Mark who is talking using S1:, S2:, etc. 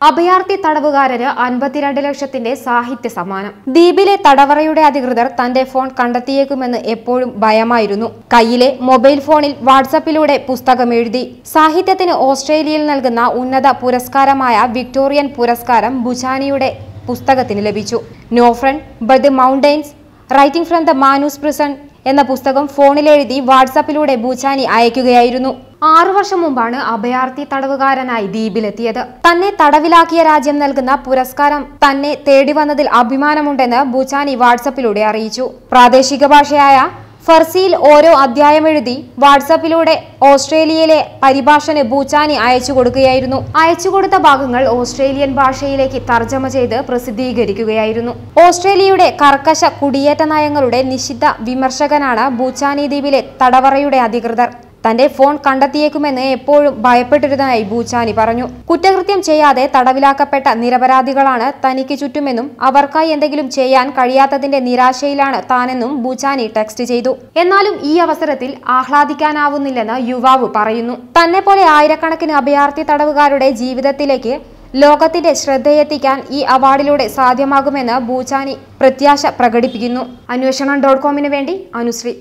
S1: അഭയാർത്ഥി തടവുകാരന് അൻപത്തിരണ്ട് ലക്ഷത്തിന്റെ സാഹിത്യ സമ്മാനം. ദ്വീപിലെ തടവറയുടെ അധികൃതർ തന്റെ ഫോൺ കണ്ടെത്തിയേക്കുമെന്ന് എപ്പോഴും ഭയമായിരുന്നു. കയ്യിലെ മൊബൈൽ ഫോണിൽ വാട്സപ്പിലൂടെ പുസ്തകം എഴുതി സാഹിത്യത്തിന് ഓസ്ട്രേലിയയിൽ നൽകുന്ന ഉന്നത പുരസ്കാരമായ വിക്ടോറിയൻ പുരസ്കാരം ബുജാനിയുടെ പുസ്തകത്തിന് ലഭിച്ചു. No friend but the mountains writing from the Manus prison എന്ന പുസ്തകം ഫോണിലെഴുതി വാട്സാപ്പിലൂടെ ബൂച്ചാനി അയക്കുകയായിരുന്നു. ആറു വർഷം മുമ്പാണ് അഭയാർത്ഥി തടവുകാരനായി ദ്വീപിലെത്തിയത്. തന്നെ തടവിലാക്കിയ രാജ്യം നൽകുന്ന പുരസ്കാരം തന്നെ തേടി വന്നതിൽ അഭിമാനമുണ്ടെന്ന് ബൂച്ചാനി വാട്സപ്പിലൂടെ അറിയിച്ചു. പ്രാദേശിക ഭാഷയായ ഫർസിയിൽ ഓരോ അധ്യായം എഴുതി വാട്സാപ്പിലൂടെ ഓസ്ട്രേലിയയിലെ പരിഭാഷന് ബൂച്ചാനി അയച്ചു കൊടുക്കുകയായിരുന്നു. അയച്ചു കൊടുത്ത ഭാഗങ്ങൾ ഓസ്ട്രേലിയൻ ഭാഷയിലേക്ക് തർജമ ചെയ്ത് പ്രസിദ്ധീകരിക്കുകയായിരുന്നു. ഓസ്ട്രേലിയയുടെ കർക്കശ കുടിയേറ്റ നയങ്ങളുടെ നിശിദ്ധ വിമർശകനാണ് ബൂച്ചാനി ദ്വീപിലെ തടവറയുടെ അധികൃതർ. തന്റെ ഫോൺ കണ്ടെത്തിയേക്കുമെന്ന് എപ്പോഴും ഭയപ്പെട്ടിരുന്നതായി ബൂച്ചാനി പറഞ്ഞു. കുറ്റകൃത്യം ചെയ്യാതെ തടവിലാക്കപ്പെട്ട നിരപരാധികളാണ് തനിക്ക് ചുറ്റുമെന്നും അവർക്കായി എന്തെങ്കിലും ചെയ്യാൻ കഴിയാത്തതിന്റെ നിരാശയിലാണ് താനെന്നും ബൂച്ചാനി ടെക്സ്റ്റ് ചെയ്തു. എന്നാലും ഈ അവസരത്തിൽ ആഹ്ലാദിക്കാനാവുന്നില്ലെന്ന് യുവാവ് പറയുന്നു. തന്നെ പോലെ ആയിരക്കണക്കിന് അഭയാർത്ഥി തടവുകാരുടെ ജീവിതത്തിലേക്ക് ലോകത്തിന്റെ ശ്രദ്ധയെത്തിക്കാൻ ഈ അവാർഡിലൂടെ സാധ്യമാകുമെന്ന് ബൂച്ചാനി പ്രത്യാശ പ്രകടിപ്പിക്കുന്നു. അന്വേഷണം ഡോട്ട് കോമിന് വേണ്ടി അനുശ്രീ.